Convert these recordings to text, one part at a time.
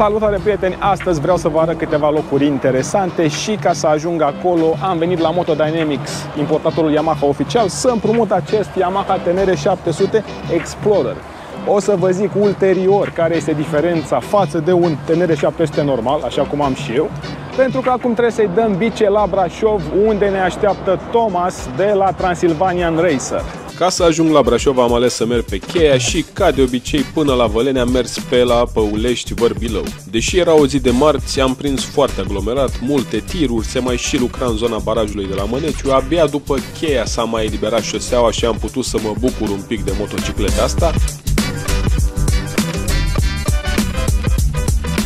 Salutare prieteni! Astăzi vreau să vă arăt câteva locuri interesante și ca să ajung acolo am venit la Moto Dynamics, importatorul Yamaha oficial, să împrumut acest Yamaha TNR 700 Explorer. O să vă zic ulterior care este diferența față de un TNR 700 normal, așa cum am și eu, pentru că acum trebuie să-i dăm bice la Brașov, unde ne așteaptă Thomas de la Transylvanian Racer. Ca să ajung la Brașov am ales să merg pe cheia și, ca de obicei, până la Văleni am mers pe la Păulești, Vărbilău. Deși era o zi de marți, am prins foarte aglomerat, multe tiruri, se mai și lucra în zona barajului de la Măneciu. Abia după cheia s-a mai eliberat șoseaua și am putut să mă bucur un pic de motocicleta asta.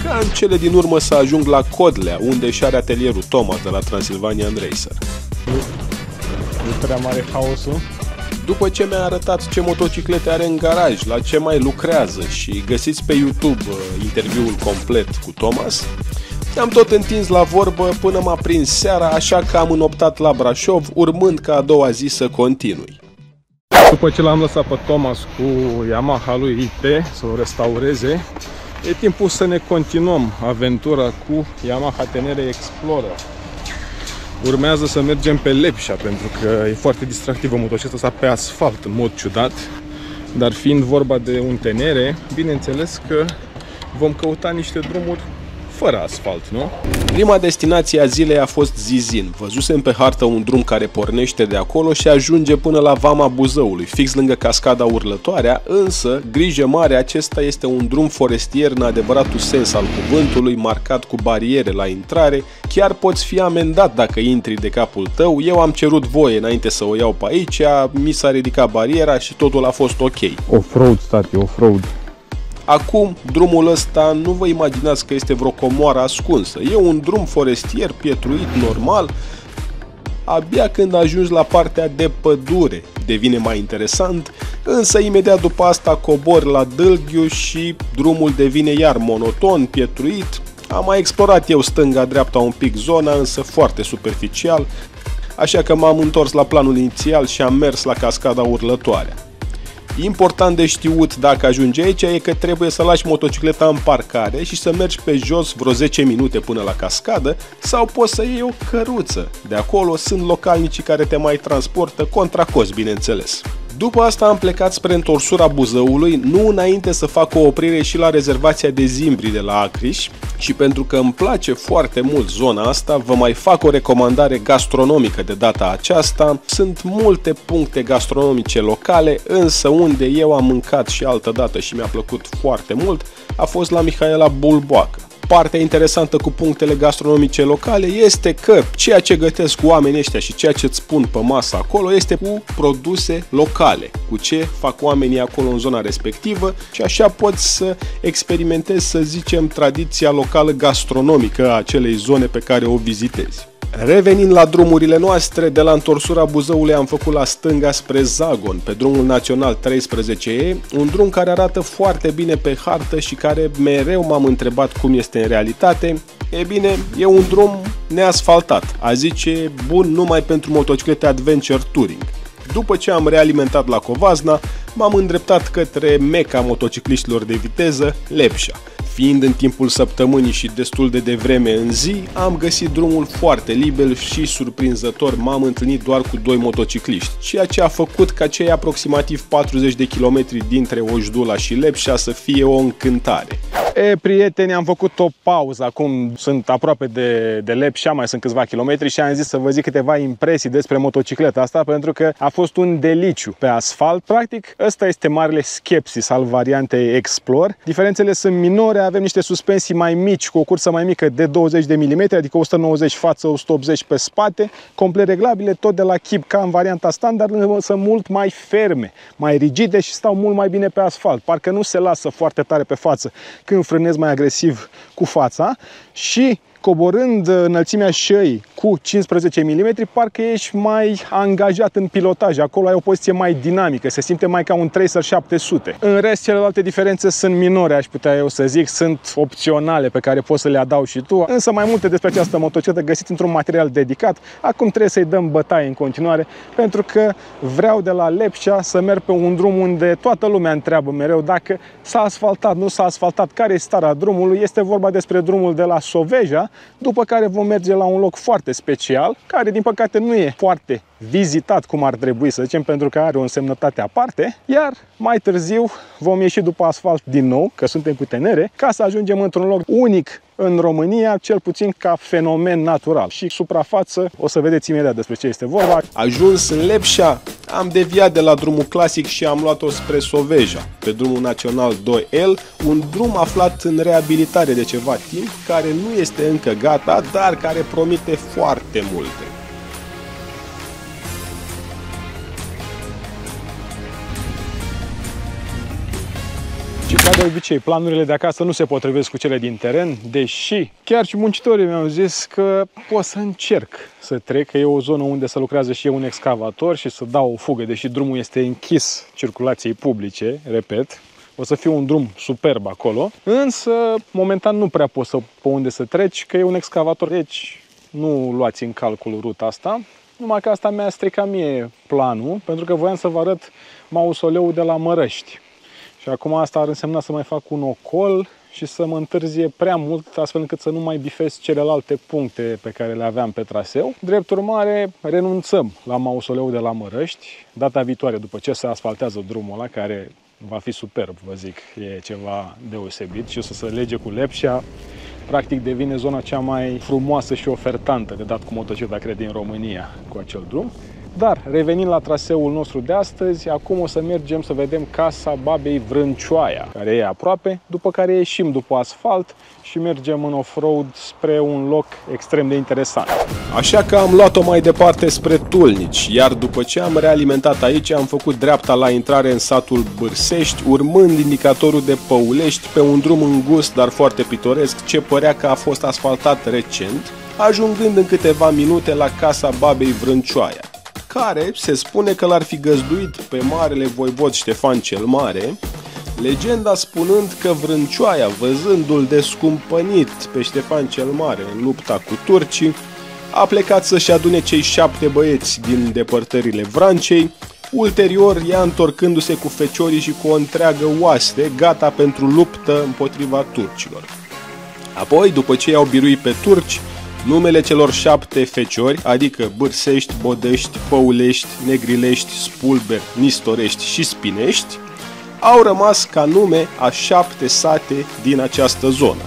Ca în cele din urmă să ajung la Codlea, unde și are atelierul Thomas de la Transylvanian Racer. Nu prea mare haosul. După ce mi-a arătat ce motociclete are în garaj, la ce mai lucrează și găsiți pe YouTube uh, interviul complet cu Thomas, ne-am tot întins la vorbă până m-a prins seara, așa că am înoptat la Brașov, urmând ca a doua zi să continui. După ce l-am lăsat pe Thomas cu Yamaha lui IT să o restaureze, e timpul să ne continuăm aventura cu Yamaha TNR Explorer. Urmează să mergem pe Lepșa, pentru că e foarte distractivă motocicleta asta pe asfalt, în mod ciudat. Dar fiind vorba de un tenere, bineînțeles că vom căuta niște drumuri fără asfalt, nu? Prima destinație a zilei a fost Zizin. Văzusem pe hartă un drum care pornește de acolo și ajunge până la Vama Buzăului, fix lângă cascada urlătoarea, însă, grijă mare, acesta este un drum forestier în adevăratul sens al cuvântului, marcat cu bariere la intrare, chiar poți fi amendat dacă intri de capul tău. Eu am cerut voie înainte să o iau pe aici, mi s-a ridicat bariera și totul a fost ok. Off-road, stati, off-road. Acum, drumul ăsta nu vă imaginați că este vreo comoară ascunsă. E un drum forestier pietruit normal. Abia când ajungi la partea de pădure devine mai interesant, însă imediat după asta cobor la Dâlghiu și drumul devine iar monoton, pietruit. Am mai explorat eu stânga-dreapta un pic zona, însă foarte superficial, așa că m-am întors la planul inițial și am mers la cascada urlătoare. Important de știut dacă ajungi aici e că trebuie să lași motocicleta în parcare și să mergi pe jos vreo 10 minute până la cascadă sau poți să iei o căruță. De acolo sunt localnicii care te mai transportă contra cost, bineînțeles. După asta am plecat spre întorsura Buzăului, nu înainte să fac o oprire și la rezervația de zimbri de la Acriș și pentru că îmi place foarte mult zona asta, vă mai fac o recomandare gastronomică de data aceasta. Sunt multe puncte gastronomice locale, însă unde eu am mâncat și altă dată și mi-a plăcut foarte mult a fost la Mihaela Bulboacă partea interesantă cu punctele gastronomice locale este că ceea ce gătesc oamenii ăștia și ceea ce îți spun pe masă acolo este cu produse locale, cu ce fac oamenii acolo în zona respectivă și așa poți să experimentezi, să zicem, tradiția locală gastronomică a acelei zone pe care o vizitezi. Revenind la drumurile noastre, de la întorsura Buzăului am făcut la stânga spre Zagon, pe drumul național 13E, un drum care arată foarte bine pe hartă și care mereu m-am întrebat cum este în realitate. E bine, e un drum neasfaltat, a zice bun numai pentru motociclete Adventure Touring. După ce am realimentat la Covazna, m-am îndreptat către meca motocicliștilor de viteză, Lepșa. Fiind în timpul săptămânii și destul de devreme în zi, am găsit drumul foarte liber și surprinzător m-am întâlnit doar cu doi motocicliști, ceea ce a făcut ca cei aproximativ 40 de kilometri dintre Ojdula și Lepșa să fie o încântare. E, prieteni, am făcut o pauză. Acum sunt aproape de, de Lepșa, mai sunt câțiva kilometri și am zis să vă zic câteva impresii despre motocicleta asta pentru că a fost un deliciu pe asfalt. Practic, ăsta este marele skepsis al variantei Explore. Diferențele sunt minore, avem niște suspensii mai mici cu o cursă mai mică de 20 de mm, adică 190 față, 180 pe spate, complet reglabile, tot de la Kip ca în varianta standard, sunt mult mai ferme, mai rigide și stau mult mai bine pe asfalt. Parcă nu se lasă foarte tare pe față când frânez mai agresiv cu fața și coborând înălțimea șăii cu 15 mm, parcă ești mai angajat în pilotaj. Acolo ai o poziție mai dinamică, se simte mai ca un Tracer 700. În rest, celelalte diferențe sunt minore, aș putea eu să zic, sunt opționale pe care poți să le adaugi și tu, însă mai multe despre această motocicletă găsiți într-un material dedicat. Acum trebuie să-i dăm bătaie în continuare, pentru că vreau de la Lepșa să merg pe un drum unde toată lumea întreabă mereu dacă s-a asfaltat, nu s-a asfaltat, care e starea drumului. Este vorba despre drumul de la Soveja, după care vom merge la un loc foarte special, care din păcate nu e foarte vizitat cum ar trebui să zicem, pentru că are o însemnătate aparte, iar mai târziu vom ieși după asfalt din nou, că suntem cu tenere, ca să ajungem într-un loc unic în România, cel puțin ca fenomen natural. Și suprafață, o să vedeți imediat despre ce este vorba. Ajuns în Lepșa, am deviat de la drumul clasic și am luat-o spre Soveja, pe drumul național 2L, un drum aflat în reabilitare de ceva timp, care nu este încă gata, dar care promite foarte multe. Ca de obicei, planurile de acasă nu se potrivesc cu cele din teren, deși chiar și muncitorii mi-au zis că pot să încerc să trec, că e o zonă unde să lucrează și eu un excavator și să dau o fugă, deși drumul este închis circulației publice, repet, o să fie un drum superb acolo, însă momentan nu prea poți să pe unde să treci, că e un excavator, deci nu luați în calcul ruta asta. Numai că asta mi-a stricat mie planul, pentru că voiam să vă arăt mausoleul de la Mărăști. Și acum asta ar însemna să mai fac un ocol și să mă întârzie prea mult, astfel încât să nu mai bifez celelalte puncte pe care le aveam pe traseu. Drept urmare, renunțăm la mausoleul de la Mărăști, data viitoare, după ce se asfaltează drumul ăla, care va fi superb, vă zic, e ceva deosebit și o să se lege cu Lepșa, practic devine zona cea mai frumoasă și ofertantă de dat cu motocicleta, cred, din România cu acel drum. Dar, revenind la traseul nostru de astăzi, acum o să mergem să vedem casa babei Vrâncioaia, care e aproape, după care ieșim după asfalt și mergem în off-road spre un loc extrem de interesant. Așa că am luat-o mai departe spre Tulnici, iar după ce am realimentat aici, am făcut dreapta la intrare în satul Bârsești, urmând indicatorul de Păulești pe un drum îngust, dar foarte pitoresc, ce părea că a fost asfaltat recent, ajungând în câteva minute la casa babei Vrâncioaia care se spune că l-ar fi găzduit pe marele voivod Ștefan cel Mare, legenda spunând că Vrâncioaia, văzându-l descumpănit pe Ștefan cel Mare în lupta cu turcii, a plecat să-și adune cei șapte băieți din depărtările Vrancei, ulterior ea întorcându-se cu feciorii și cu o întreagă oaste, gata pentru luptă împotriva turcilor. Apoi, după ce i-au biruit pe turci, Numele celor șapte feciori, adică Bârsești, Bodești, Păulești, Negrilești, Spulber, Nistorești și Spinești, au rămas ca nume a șapte sate din această zonă.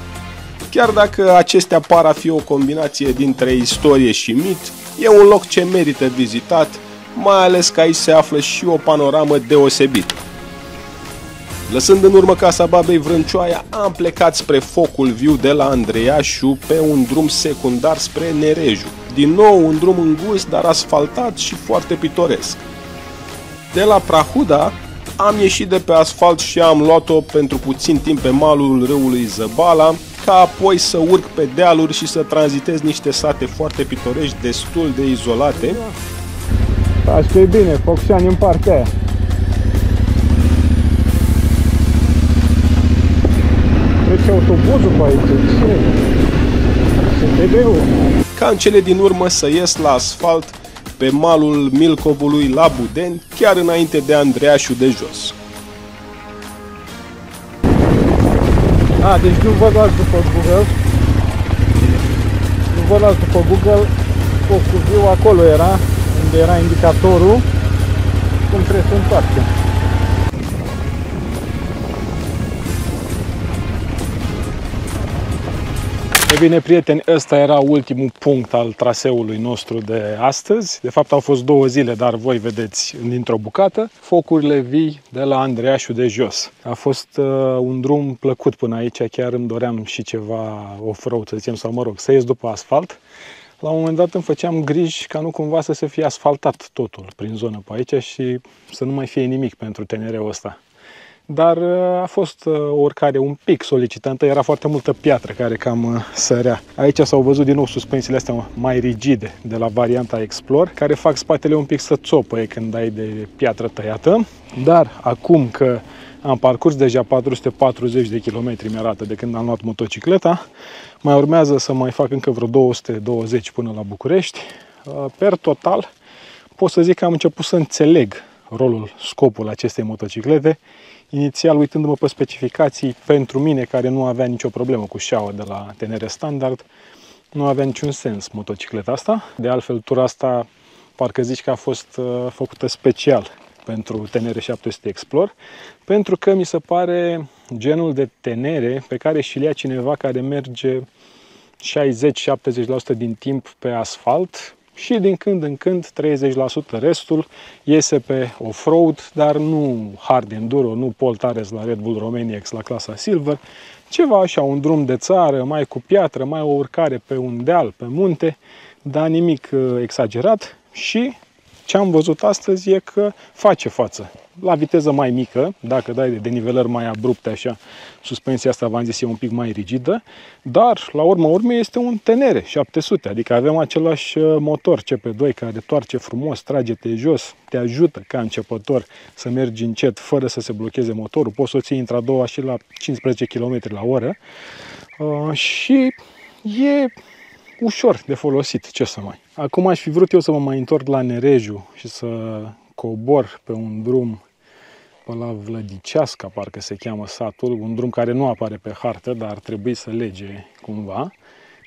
Chiar dacă acestea par a fi o combinație dintre istorie și mit, e un loc ce merită vizitat, mai ales că aici se află și o panoramă deosebită. Lăsând în urmă casa babei Vrâncioaia, am plecat spre focul viu de la Andreiașu pe un drum secundar spre Nereju. Din nou un drum îngust, dar asfaltat și foarte pitoresc. De la Prahuda am ieșit de pe asfalt și am luat-o pentru puțin timp pe malul râului Zăbala, ca apoi să urc pe dealuri și să tranzitez niște sate foarte pitorești, destul de izolate. Așa că e bine, Focșani în partea aia. Trece autobuzul pe aici. Ce? Ca în cele din urmă să ies la asfalt pe malul Milcovului la Budeni, chiar înainte de Andreașu de jos. A, deci nu vă luați după Google. Nu vă luați după Google. Focul viu acolo era, unde era indicatorul. Cum trebuie să întoarcem. E bine, prieteni, ăsta era ultimul punct al traseului nostru de astăzi. De fapt, au fost două zile, dar voi vedeți dintr-o bucată. Focurile vii de la Andreașu de jos. A fost uh, un drum plăcut până aici, chiar îmi doream și ceva off-road, să zicem, sau mă rog, să ies după asfalt. La un moment dat îmi făceam griji ca nu cumva să se fie asfaltat totul prin zonă pe aici și să nu mai fie nimic pentru TNR-ul ăsta. Dar uh, a fost uh, oricare un pic solicitantă, era foarte multă piatră care cam uh, sărea. Aici s-au văzut din nou suspensiile astea mai rigide de la varianta Explore, care fac spatele un pic să țopăie când ai de piatră tăiată, dar acum că am parcurs deja 440 de kilometri mi arată de când am luat motocicleta. Mai urmează să mai fac încă vreo 220 până la București. Per total, pot să zic că am început să înțeleg rolul, scopul acestei motociclete. Inițial, uitându-mă pe specificații, pentru mine, care nu avea nicio problemă cu șaua de la TNR Standard, nu avea niciun sens motocicleta asta. De altfel, tura asta parcă zici că a fost uh, făcută special pentru TNR 700 Explore, pentru că mi se pare genul de tenere pe care și-l ia cineva care merge 60-70% din timp pe asfalt, și din când în când 30% restul iese pe off-road, dar nu hard enduro, nu poltares la Red Bull Romania X la clasa Silver, ceva așa, un drum de țară, mai cu piatră, mai o urcare pe un deal, pe munte, dar nimic uh, exagerat și ce am văzut astăzi e că face față. La viteză mai mică, dacă dai de denivelări mai abrupte așa, suspensia asta, v-am zis, e un pic mai rigidă, dar la urmă urmei este un tenere 700, adică avem același uh, motor CP2 care toarce frumos, trage-te jos, te ajută ca începător să mergi încet fără să se blocheze motorul, poți să o ții între a doua și la 15 km la oră uh, și e ușor de folosit, ce să mai. Acum aș fi vrut eu să mă mai întorc la Nereju și să cobor pe un drum pe la Vlădiceasca, parcă se cheamă satul, un drum care nu apare pe hartă, dar ar trebui să lege cumva.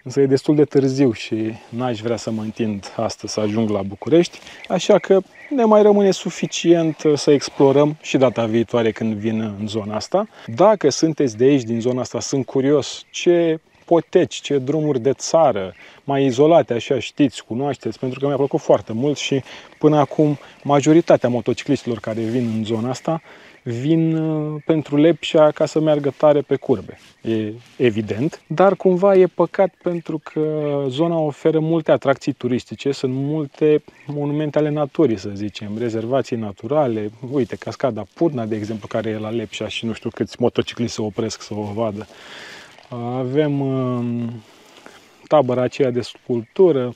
Însă e destul de târziu și n-aș vrea să mă întind astăzi să ajung la București, așa că ne mai rămâne suficient să explorăm și data viitoare când vin în zona asta. Dacă sunteți de aici, din zona asta, sunt curios ce poteci, ce drumuri de țară, mai izolate, așa știți, cunoașteți, pentru că mi-a plăcut foarte mult și până acum majoritatea motociclistilor care vin în zona asta vin uh, pentru Lepșa ca să meargă tare pe curbe. E evident, dar cumva e păcat pentru că zona oferă multe atracții turistice, sunt multe monumente ale naturii, să zicem, rezervații naturale, uite, cascada Purna, de exemplu, care e la Lepșa și nu știu câți motocicliști se opresc să o vadă. Avem um, tabăra aceea de sculptură,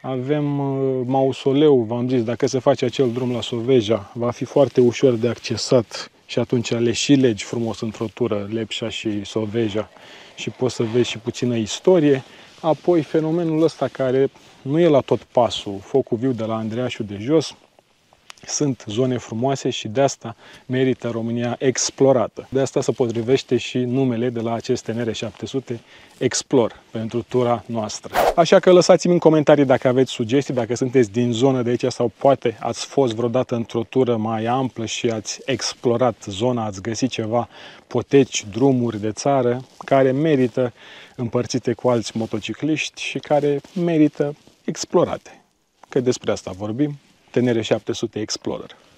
avem uh, mausoleu, v-am zis, dacă se face acel drum la Soveja, va fi foarte ușor de accesat și atunci le și legi frumos într-o tură, Lepșa și Soveja și poți să vezi și puțină istorie. Apoi fenomenul ăsta care nu e la tot pasul, focul viu de la Andreașul de jos, sunt zone frumoase și de asta merită România explorată. De asta se potrivește și numele de la acest TNR 700 Explore pentru tura noastră. Așa că lăsați-mi în comentarii dacă aveți sugestii, dacă sunteți din zonă de aici sau poate ați fost vreodată într-o tură mai amplă și ați explorat zona, ați găsit ceva poteci, drumuri de țară care merită împărțite cu alți motocicliști și care merită explorate. Că despre asta vorbim TNR 700 Explorer.